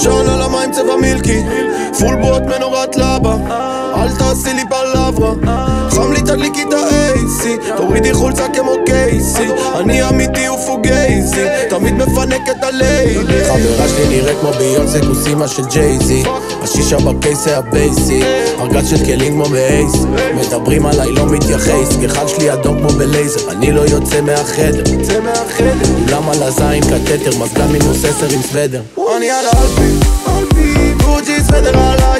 עשן על המים צבע מילקי. פול בוט מנורת לבה אל תעשי לי פלברה. חם לי תדליקי את ה-AC תורידי חולצה כמו קייסי. אני אמיתי ופוגייזי תמיד מפנק את הליידי. חברה שלי נראית כמו ביונסה כוסימה של ג'ייזי. השישה בקייס היה בייסי ארגז של כלים כמו באייס מדברים עליי לא מתייחס. גחל שלי אדום כמו בלייזר. אני לא יוצא מהחדר. כולם על הזין קטטר? מזגן מינוס עשר עם סוודר. אני על האלפים גוג'י סוודר עליי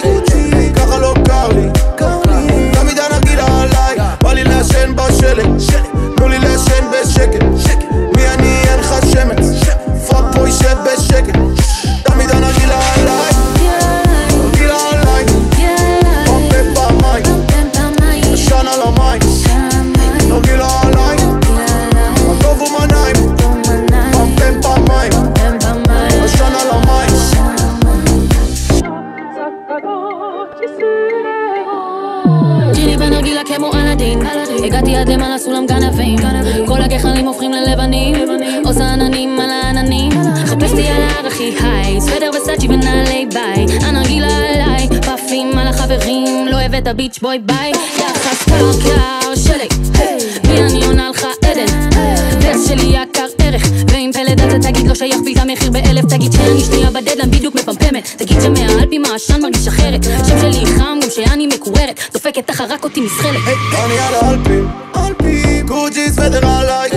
ג'יני בנרגילה כמו אלאדין. הגעתי עד למעלה סולם גנבים. כל הגחלים הופכים ללבנים. עושה עננים על העננים. חפשתי על ההר הכי היי. סוודר וסאצ'י ונעלי ביי. הנרגילה עליי פאפים על החברים. לא הבאת ביץ' בוי ביי. יחס קר קר שלג מי אני עונה לך עדן? דס שלי יקר ערך. ואם פלד אתה תגיד לא שייך פילטה מחיר באלף. תגיד שאני שנייה בדדלן בדיוק מפמפמת העשן מרגיש אחרת. שם שלי חם גם שאני מקוררת. דופקת תחת רק אותי מסחלת אני על האלפים גוג'י סוודר עליי